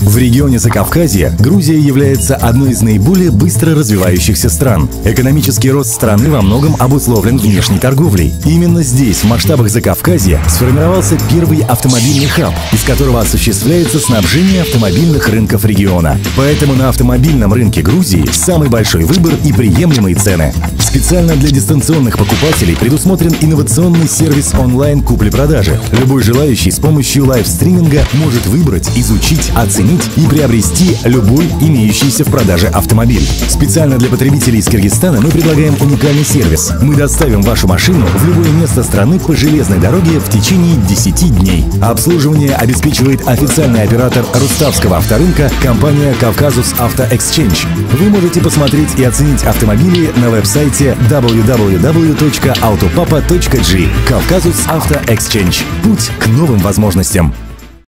В регионе Закавказья Грузия является одной из наиболее быстро развивающихся стран. Экономический рост страны во многом обусловлен внешней торговлей. Именно здесь, в масштабах Закавказья, сформировался первый автомобильный хаб, из которого осуществляется снабжение автомобильных рынков региона. Поэтому на автомобильном рынке Грузии самый большой выбор и приемлемые цены. Специально для дистанционных покупателей предусмотрен инновационный сервис онлайн купли-продажи. Любой желающий с помощью лайв-стриминга может выбрать, изучить, оценить и приобрести любой имеющийся в продаже автомобиль. Специально для потребителей из Киргизстана мы предлагаем уникальный сервис. Мы доставим вашу машину в любое место страны по железной дороге в течение 10 дней. Обслуживание обеспечивает официальный оператор Руставского авторынка компания Кавказус Авто Exchange. Вы можете посмотреть и оценить автомобили на веб-сайте www.autopapa.g Кавказус Авто Exchange. Путь к новым возможностям.